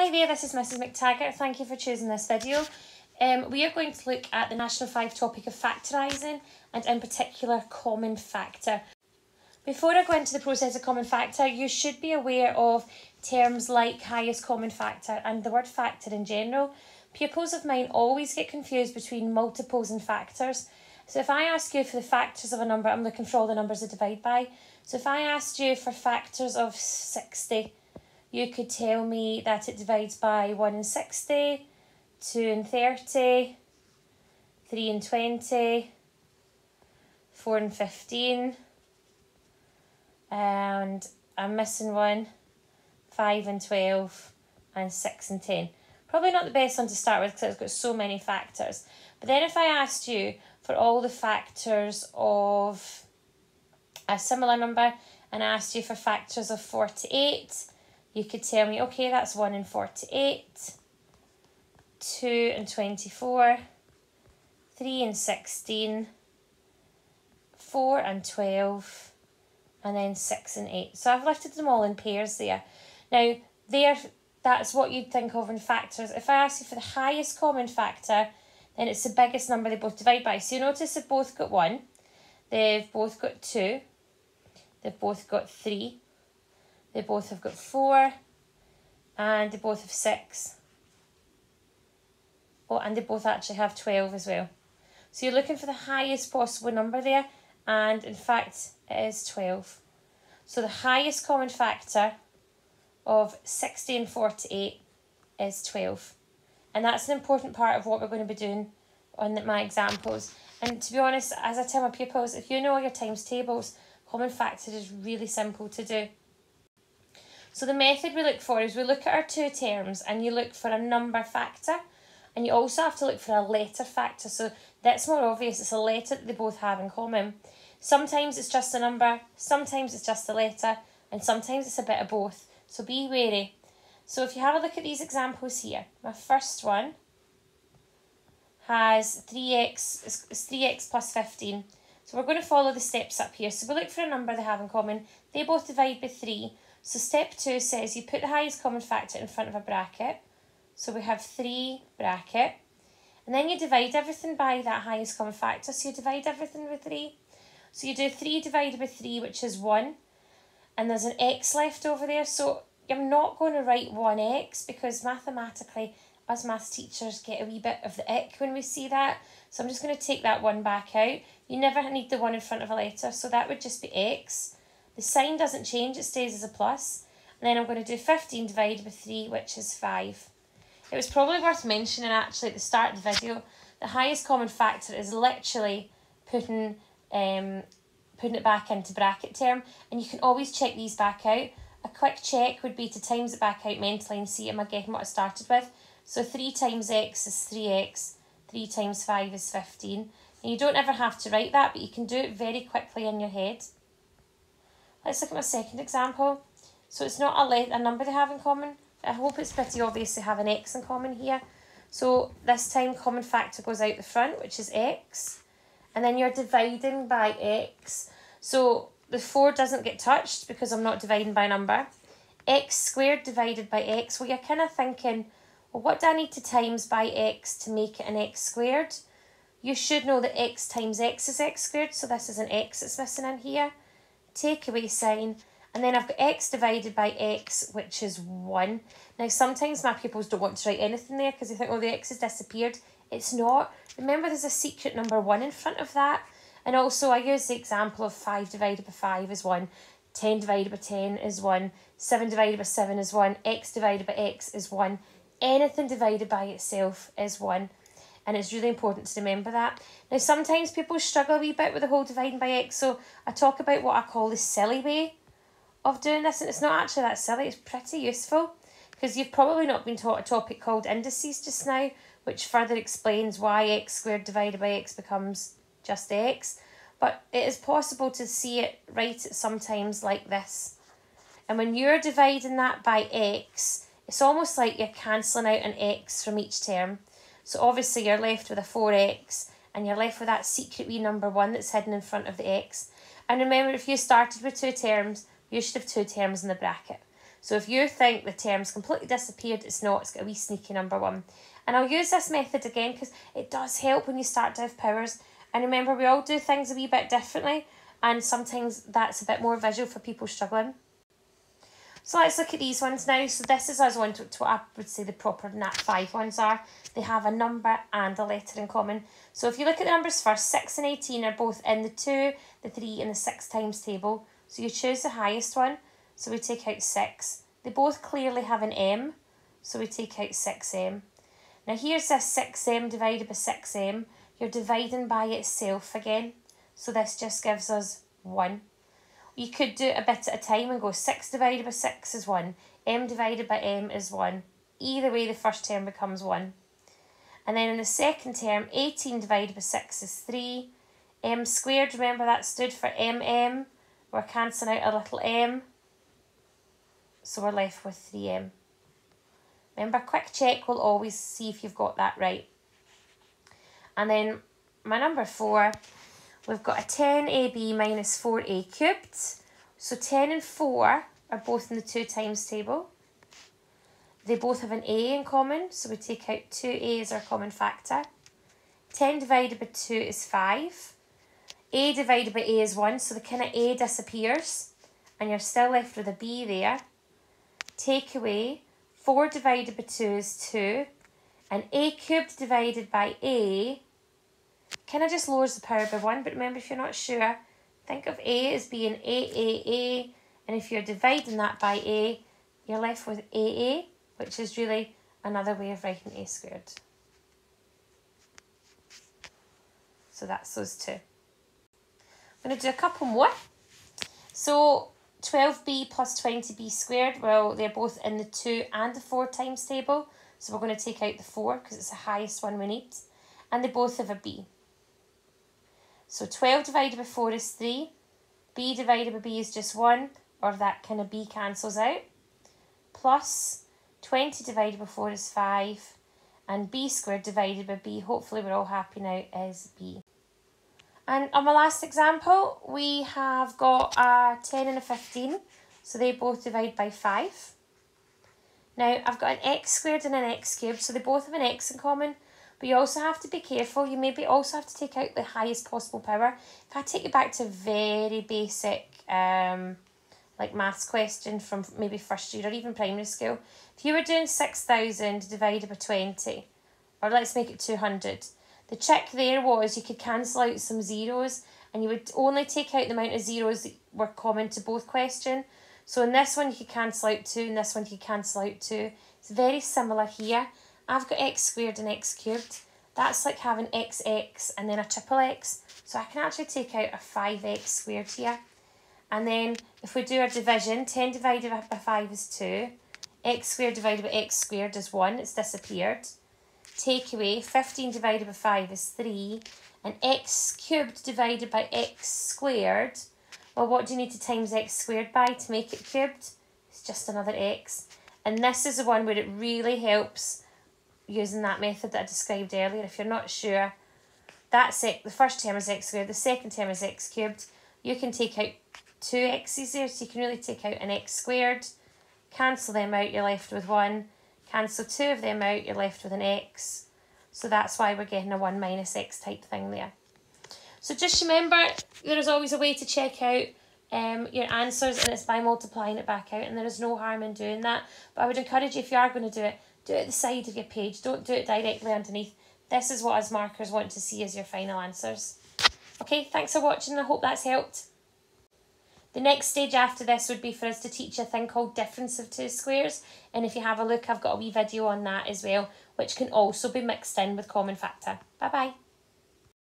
Hi there, this is Mrs McTaggart. Thank you for choosing this video. Um, we are going to look at the National 5 topic of factorising and in particular common factor. Before I go into the process of common factor, you should be aware of terms like highest common factor and the word factor in general. Pupils of mine always get confused between multiples and factors. So if I ask you for the factors of a number, I'm looking for all the numbers to divide by. So if I asked you for factors of 60, you could tell me that it divides by 1 and 60, 2 and 30, 3 and 20, 4 and 15, and I'm missing one, 5 and 12, and 6 and 10. Probably not the best one to start with because it's got so many factors. But then if I asked you for all the factors of a similar number and I asked you for factors of 48, you could tell me, okay, that's 1 in 48, 2 and 24, 3 and 16, 4 and 12, and then 6 and 8. So I've listed them all in pairs there. Now, there, that's what you'd think of in factors. If I ask you for the highest common factor, then it's the biggest number they both divide by. So you notice they've both got 1, they've both got 2, they've both got 3, they both have got 4, and they both have 6. Oh, and they both actually have 12 as well. So you're looking for the highest possible number there, and in fact, it is 12. So the highest common factor of 60 and 48 is 12. And that's an important part of what we're going to be doing on my examples. And to be honest, as I tell my pupils, if you know your times tables, common factor is really simple to do. So the method we look for is we look at our two terms and you look for a number factor and you also have to look for a letter factor. So that's more obvious, it's a letter that they both have in common. Sometimes it's just a number, sometimes it's just a letter, and sometimes it's a bit of both. So be wary. So if you have a look at these examples here, my first one has 3x, is 3x plus 15. So we're going to follow the steps up here. So we look for a number they have in common. They both divide by 3. So step 2 says you put the highest common factor in front of a bracket. So we have 3 bracket. And then you divide everything by that highest common factor. So you divide everything by 3. So you do 3 divided by 3, which is 1. And there's an x left over there. So I'm not going to write 1x because mathematically us maths teachers get a wee bit of the ick when we see that. So I'm just going to take that 1 back out. You never need the 1 in front of a letter, so that would just be x. The sign doesn't change, it stays as a plus. And then I'm going to do 15 divided by 3, which is 5. It was probably worth mentioning actually at the start of the video, the highest common factor is literally putting um, putting it back into bracket term. And you can always check these back out. A quick check would be to times it back out mentally and see am I getting what I started with. So 3 times x is 3x, 3 times 5 is 15. And you don't ever have to write that, but you can do it very quickly in your head. Let's look at my second example. So it's not a, a number they have in common. I hope it's pretty obvious they have an x in common here. So this time common factor goes out the front, which is x. And then you're dividing by x. So the 4 doesn't get touched because I'm not dividing by number. x squared divided by x. Well, you're kind of thinking, well, what do I need to times by x to make it an x squared? You should know that x times x is x squared, so this is an x that's missing in here. Take away sign, and then I've got x divided by x, which is 1. Now, sometimes my pupils don't want to write anything there because they think, oh, the x has disappeared. It's not. Remember, there's a secret number 1 in front of that. And also, I use the example of 5 divided by 5 is 1, 10 divided by 10 is 1, 7 divided by 7 is 1, x divided by x is 1. Anything divided by itself is 1. And it's really important to remember that. Now, sometimes people struggle a wee bit with the whole dividing by x, so I talk about what I call the silly way of doing this, and it's not actually that silly, it's pretty useful because you've probably not been taught a topic called indices just now, which further explains why x squared divided by x becomes just x. But it is possible to see it right it sometimes like this. And when you're dividing that by x, it's almost like you're cancelling out an x from each term. So obviously you're left with a 4x and you're left with that secret wee number 1 that's hidden in front of the x. And remember, if you started with two terms, you should have two terms in the bracket. So if you think the term's completely disappeared, it's not, it's got a wee sneaky number one. And I'll use this method again because it does help when you start to have powers. And remember, we all do things a wee bit differently, and sometimes that's a bit more visual for people struggling. So let's look at these ones now. So this is as one to, what I would say the proper Nat 5 ones are. They have a number and a letter in common. So if you look at the numbers first, 6 and 18 are both in the 2, the 3 and the 6 times table. So you choose the highest one. So we take out 6. They both clearly have an M. So we take out 6M. Now here's this 6M divided by 6M. You're dividing by itself again. So this just gives us 1. You could do it a bit at a time and go 6 divided by 6 is 1. m divided by m is 1. Either way, the first term becomes 1. And then in the second term, 18 divided by 6 is 3. m squared, remember that stood for mm. We're cancelling out a little m. So we're left with 3m. Remember, quick check will always see if you've got that right. And then my number 4 We've got a 10ab minus 4a cubed. So 10 and 4 are both in the 2 times table. They both have an a in common, so we take out 2a as our common factor. 10 divided by 2 is 5. a divided by a is 1, so the kind of a disappears. And you're still left with a b there. Take away 4 divided by 2 is 2. And a cubed divided by a kind of just lowers the power by one. But remember, if you're not sure, think of A as being A, A, A. And if you're dividing that by A, you're left with AA, which is really another way of writing A squared. So that's those two. I'm going to do a couple more. So 12b plus 20b squared, well, they're both in the 2 and the 4 times table. So we're going to take out the 4 because it's the highest one we need. And they both have a b. So 12 divided by 4 is 3. b divided by b is just 1, or that kind of b cancels out. Plus 20 divided by 4 is 5. And b squared divided by b, hopefully we're all happy now, is b. And on my last example, we have got a 10 and a 15. So they both divide by 5. Now, I've got an x squared and an x cubed, so they both have an x in common. But you also have to be careful. You maybe also have to take out the highest possible power. If I take you back to very basic, um, like maths question from maybe first year or even primary school, if you were doing 6,000 divided by 20, or let's make it 200, the trick there was you could cancel out some zeros and you would only take out the amount of zeros that were common to both question. So in this one you could cancel out 2, in this one you could cancel out 2. It's very similar here. I've got x squared and x cubed. That's like having xx and then a triple x. So I can actually take out a 5x squared here. And then if we do our division, 10 divided by 5 is 2. x squared divided by x squared is 1. It's disappeared. Take away, 15 divided by 5 is 3. And x cubed divided by x squared, well, what do you need to times x squared by to make it cubed? It's just another x. And this is the one where it really helps using that method that I described earlier. If you're not sure, that's it. The first term is x squared, the second term is x cubed. You can take out two x's there, so you can really take out an x squared. Cancel them out, you're left with 1. Cancel two of them out, you're left with an x. So that's why we're getting a 1 minus x type thing there. So just remember, there is always a way to check out um, your answers and it's by multiplying it back out and there is no harm in doing that. But I would encourage you, if you are going to do it, do it at the side of your page. Don't do it directly underneath. This is what us markers want to see as your final answers. Okay, thanks for watching. I hope that's helped. The next stage after this would be for us to teach a thing called difference of two squares. And if you have a look, I've got a wee video on that as well, which can also be mixed in with common factor. Bye-bye.